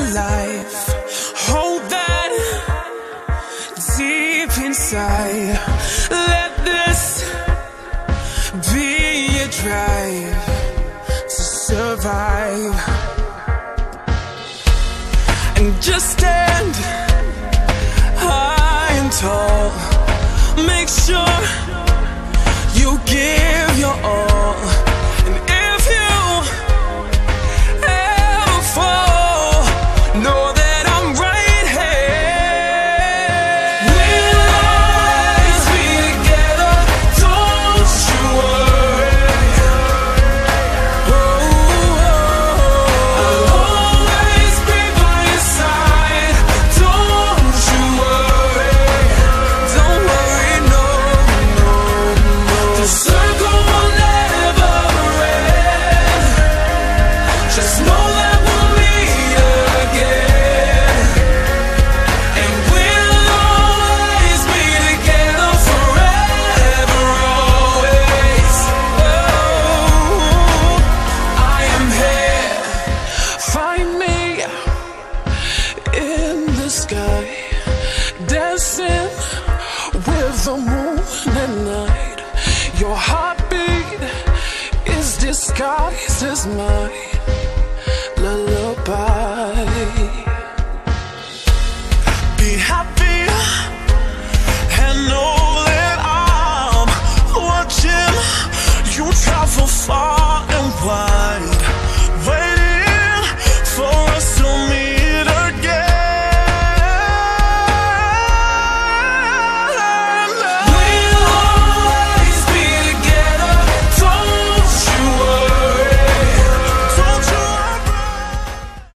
life. Hold that deep inside. Let this be your drive to survive. And just stand high and tall. Make sure you give. sun. skies is my lullaby. Be happy and know that I'm watching you travel far.